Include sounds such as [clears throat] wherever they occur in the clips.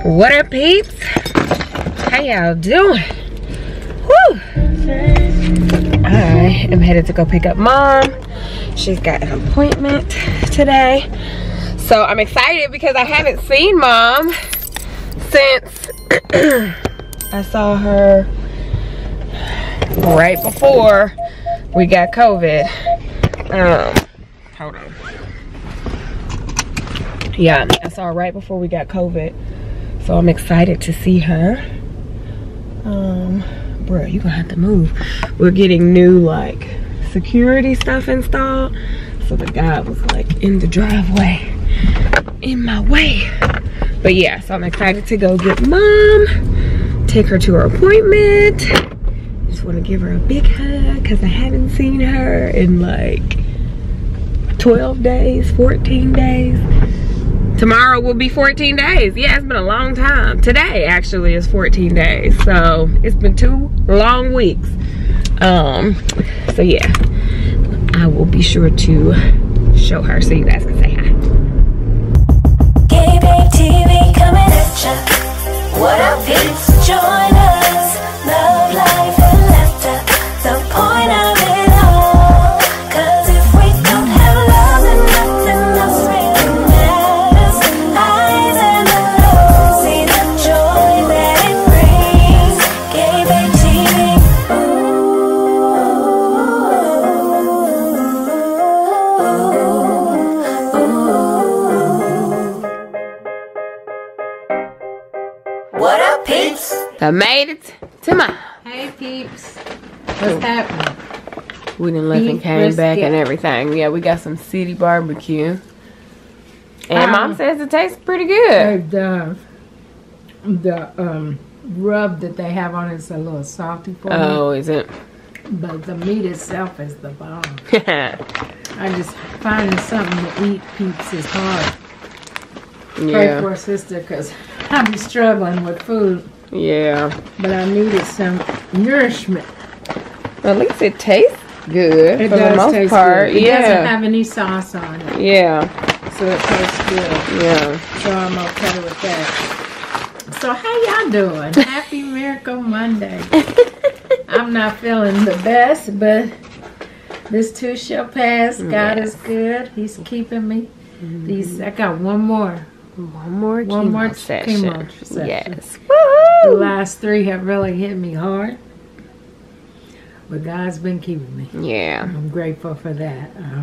What up, peeps? How y'all doing? Woo! I am headed to go pick up mom. She's got an appointment today. So I'm excited because I haven't seen mom since [clears throat] I saw her right before we got COVID. Um, hold on. Yeah, I saw her right before we got COVID. So I'm excited to see her. Um, bro, you gonna have to move. We're getting new like security stuff installed. So the guy was like in the driveway, in my way. But yeah, so I'm excited to go get mom, take her to her appointment. Just wanna give her a big hug because I haven't seen her in like 12 days, 14 days tomorrow will be 14 days. Yeah it's been a long time. Today actually is 14 days. So it's been two long weeks. Um so yeah. I will be sure to show her so you guys can say hi. TV coming at ya. What up, peeps? Join it my Hey peeps, what's happening? we didn't left and came back and everything. Yeah we got some city barbecue. And mom Um, says it tastes pretty good. The the um rub that they have on it's a little salty for oh is it? But the meat itself is the bomb. [laughs] I just finding something to eat, peeps, is hard. Pray for a sister, cause [laughs] I be struggling with food, yeah but I needed some nourishment. at least it tastes good It for does the most taste part good. It yeah doesn't have any sauce on it, yeah so it tastes good. yeah So I'm okay with that. So how y'all doing? [laughs] Happy Miracle Monday. I'm not feeling the best, but this too shall pass. God is good. He's keeping me. Mm-hmm. These I got one more. One more One chemo more session. chemo session. Yes. The last three have really hit me hard. But God's been keeping me. Yeah. I'm grateful for that. Uh,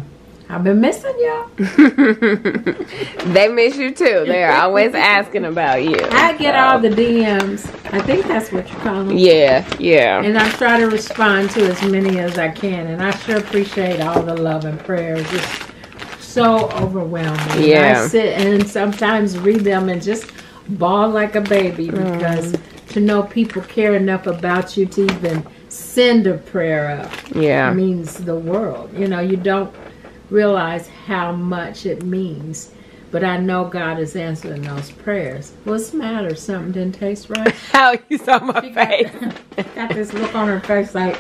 I've been missing y'all. [laughs] they miss you too. They're always asking about you. I get So, all the DMs. I think that's what you call them. Yeah, yeah. And I try to respond to as many as I can. And I sure appreciate all the love and prayers. It's so overwhelming. Yeah. I sit and sometimes read them and just bawl like a baby mm. because to know people care enough about you to even send a prayer up Yeah. means the world. You know, you don't realize how much it means. But I know God is answering those prayers. What's the matter? Something didn't taste right? [laughs] How you saw my She got, face? [laughs] got this look on her face like,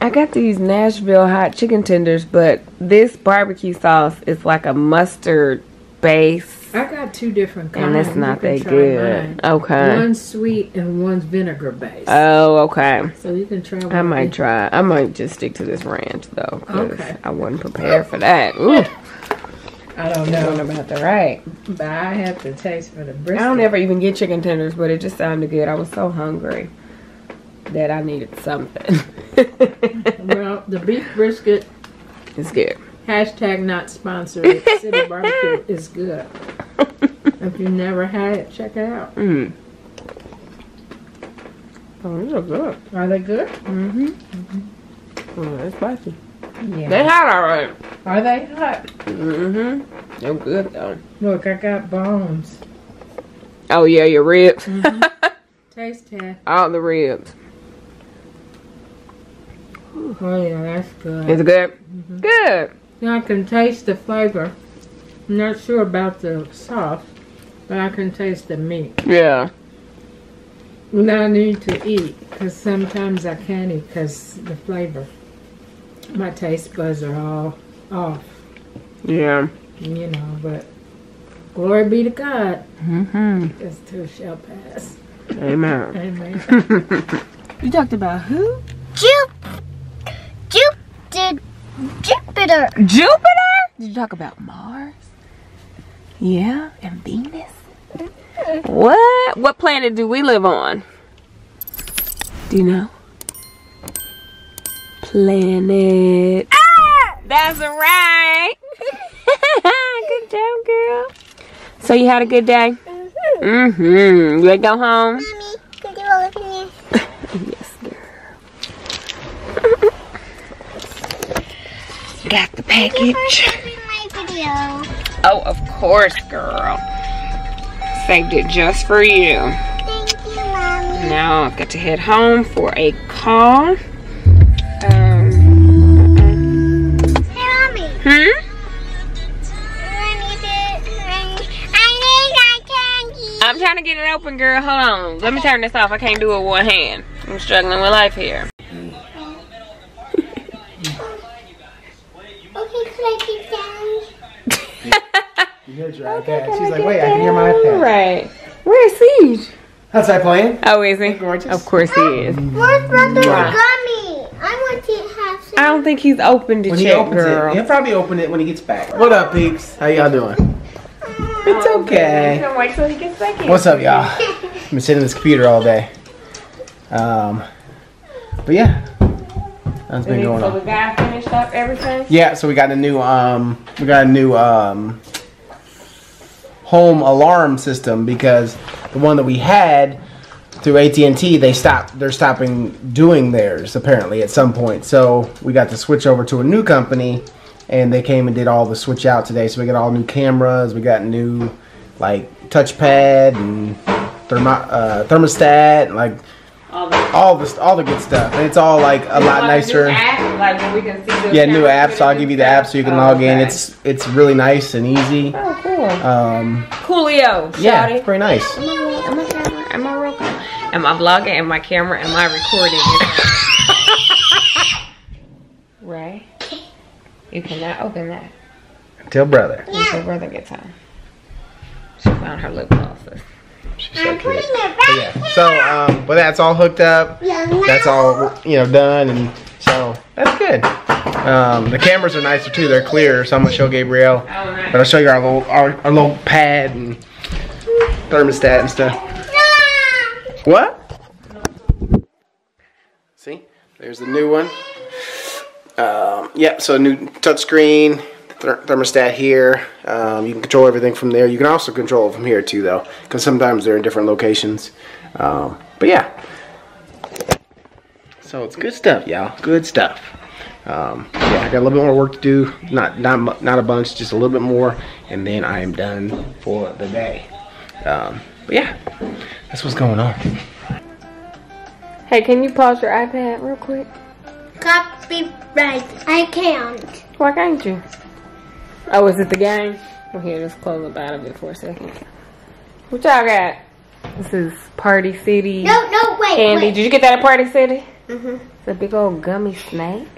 I got these Nashville hot chicken tenders, but this barbecue sauce is like a mustard base. I got two different kinds. And it's not that good. mine. Okay. One's sweet and one's vinegar based. Oh, okay. so you can try one. I might try. I might just stick to this ranch though, Okay. I wasn't prepared for that. Ooh, I don't know, know about the right. but I have to taste for the I don't ever even get chicken tenders, but it just sounded good. I was so hungry that I needed something. [laughs] Well, the beef brisket, is good. hashtag not sponsored, City Barbecue [laughs] is good. If you never had it, check it out. Mm. Oh, these are good. Are they good? Mm-hmm. Oh, they're spicy. Yeah. They hot all right. Are they hot? Mm-hmm. They're good though. Look, I got bones. Oh yeah, your ribs. [laughs] Taste test. all the ribs. Oh yeah, that's good. It's good. Good. Now I can taste the flavor. I'm not sure about the sauce, but I can taste the meat. Yeah. And I need to eat because sometimes I can't eat because the flavor. My taste buds are all off, Yeah. you know. But Glory be to God. Mm-hmm. This too shall pass. Amen. Amen. [laughs] You talked about who? Jup, Jup, did Jupiter. Jupiter? Did you talk about Mars? Yeah, and Venus? What? What planet do we live on? Do you know? Planet. Ah! That's right. [laughs] good job, girl. So you had a good day? Mm-hmm. You ready to go home? Mommy, can you all open here? Yes, girl. Got the package. Open my video. Oh, of course, girl. Saved it just for you. Thank you, Mommy. Now I've got to head home for a call. Um, Hey, Mommy. hmm? Let me do I need that candy. I'm trying to get it open, girl. Hold on. Let me turn this off. I can't do it with one hand. I'm struggling with life here. Okay, could I keep down? You heard your iPad. She's like, wait, I can hear my iPad. Right. Where's Ceej? Outside playing? Oh, is he? Gorgeous. Of course he is. Where's Brother Wow. Gummy? I want to have some. I don't think he's open to When he opens girl. It, he'll probably open it when he gets back. What up, peeps? How y'all doing? It's okay. Wait till he gets back in. What's up, y'all? I've been sitting at this computer all day. Um, but yeah, that's been going So the guy finished up everything? Yeah, so we got a new um, we got a new um, home alarm system because the one that we had through AT&T they stopped they're stopping doing theirs apparently at some point. So we got to switch over to a new company and they came and did all the switch out today. So we got all new cameras, we got new like touchpad and thermo, uh, thermostat, like All the all this all the good stuff. And it's all like a lot nicer. like where we can see Yeah, new camera app. So I'll give you the app so you can Oh, log in. It's it's really nice and easy. Oh, cool. Um, Coolio. yeah, shawty. it's very nice. Am I am I camera? Am I real? Am I vlogging? Am I camera? Am I recording? [laughs] right. You cannot open that Tell brother. until brother gets home. She found her lip glosses. She's so I'm cute. putting it But yeah. So um, but that's all hooked up. Yeah, That's all you know done, and so that's good. Um, the cameras are nicer too. They're clear. So I'm gonna show Gabrielle. Oh. But I'll show you our little our, our little pad and thermostat and stuff. What? See, there's the new one. Um, yeah, so new touchscreen, ther- thermostat here. Um, you can control everything from there. You can also control it from here too, though, because sometimes they're in different locations. Um, but yeah, so it's good stuff, y'all. Good stuff. Um, yeah, I got a little bit more work to do. Not not not a bunch, just a little bit more, and then I am done for the day. Um, but yeah, that's what's going on. Hey, can you pause your iPad real quick? Copyright. I can't. Why can't you? Oh, is it the game? Well, here, just close up out of it for a second. What y'all got? This is Party City No, no, wait, candy. wait. Did you get that at Party City? Mhm. It's a big old gummy snake.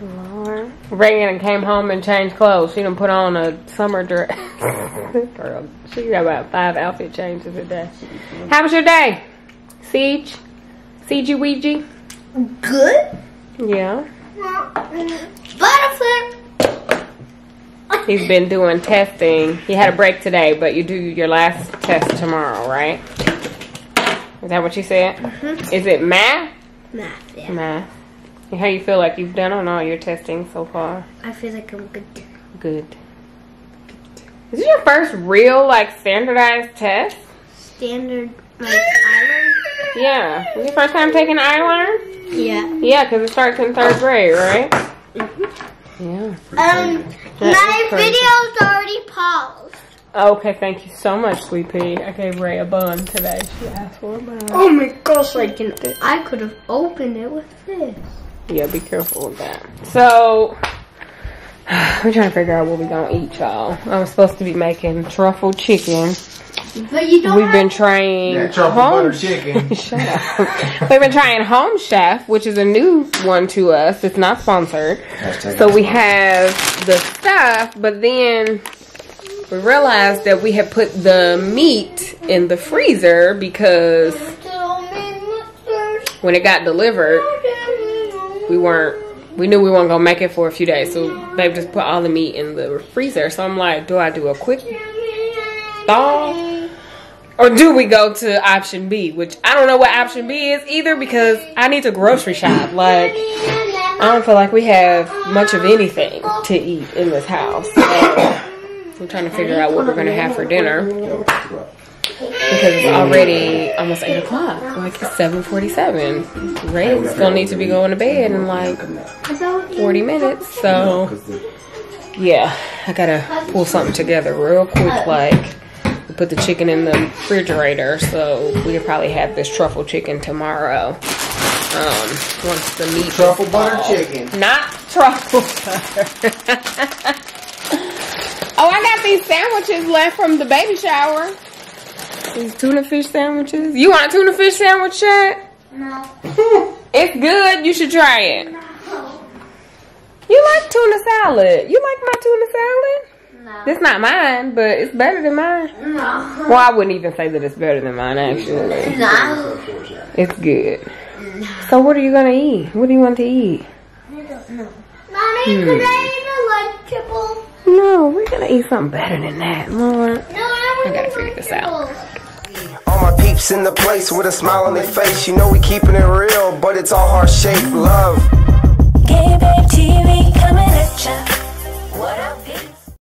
Lord. Reagan came home and changed clothes. She done put on a summer dress. [laughs] Girl, she got about five outfit changes a day. How was your day? Ceej? Ceej Ouija? Good. Yeah. Butterfly. He's been doing testing. He had a break today, but you do your last test tomorrow, right? Is that what you said? Is it math? Math. Yeah. Math. And how you feel like you've done on all your testing so far? I feel like I'm good. Good. Is this your first real, like, standardized test? Standard like. Yeah. Was your first time taking iLearn? Yeah. Yeah, because it starts in third grade, right? Yeah. Um, my video's already paused. Okay, thank you so much, Sweet Pea. I gave Ray a bun today. She asked for a bun. Oh my gosh! I can. I could have opened it with this. Yeah, be careful with that. So, [sighs] we're trying to figure out what we're gonna eat, y'all. I'm supposed to be making truffle chicken. But you don't. We've been trying That truffle home. butter chicken. [laughs] Shut up. We've been trying Home Chef, which is a new one to us. It's not sponsored. So we have the stuff, but then we realized that we had put the meat in the freezer because when it got delivered, we weren't we knew we weren't gonna make it for a few days, so they just put all the meat in the freezer. So I'm like, do I do a quick thaw? Or do we go to option B? Which I don't know what option B is either because I need to grocery shop. Like I don't feel like we have much of anything to eat in this house. So [coughs] I'm trying to figure out what we're gonna have for dinner. Because it's already almost 8 o'clock. Like it's 7.47. Ray's gonna need to be going to bed in like 40 minutes. So yeah, I gotta pull something together real quick. Like put the chicken in the refrigerator, so we could probably have this truffle chicken tomorrow. Um, once the meat Truffle butter thawed. chicken. Not truffle butter. [laughs] oh, I got these sandwiches left from the baby shower. These tuna fish sandwiches. You want a tuna fish sandwich, Chad? No. [laughs] It's good. You should try it. You like tuna salad. You like my tuna salad? No. It's not mine, but it's better than mine. No. Well, I wouldn't even say that it's better than mine, actually. No. It's good. So what are you going to eat? What do you want to eat? I don't know. Mommy, could hmm. I eat a lunchable? No, we're going to eat something better than that, Lord. No, I want I gotta figure this out. All my peeps in the place with a smile on their face. You know we keeping it real, but it's all heart shaped love. Gabe Babe TV coming at ya.